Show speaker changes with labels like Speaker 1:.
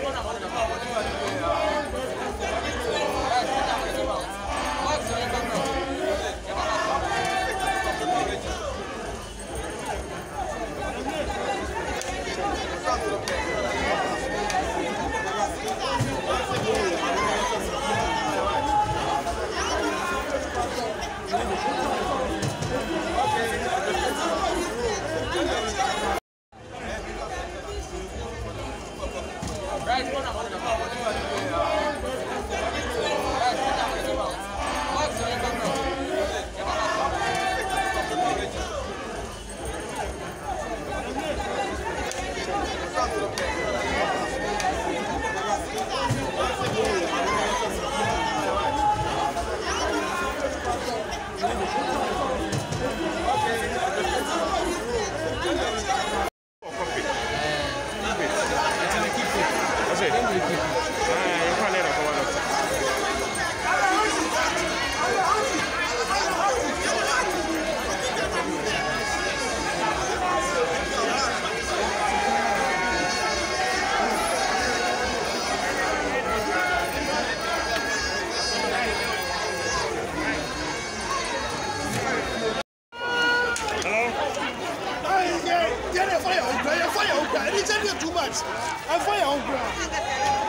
Speaker 1: 집어넣어 가지고 大事故なことだ。
Speaker 2: Hello? Hey,
Speaker 3: get it, fire! Yeah, anytime you're too much, I am your ground.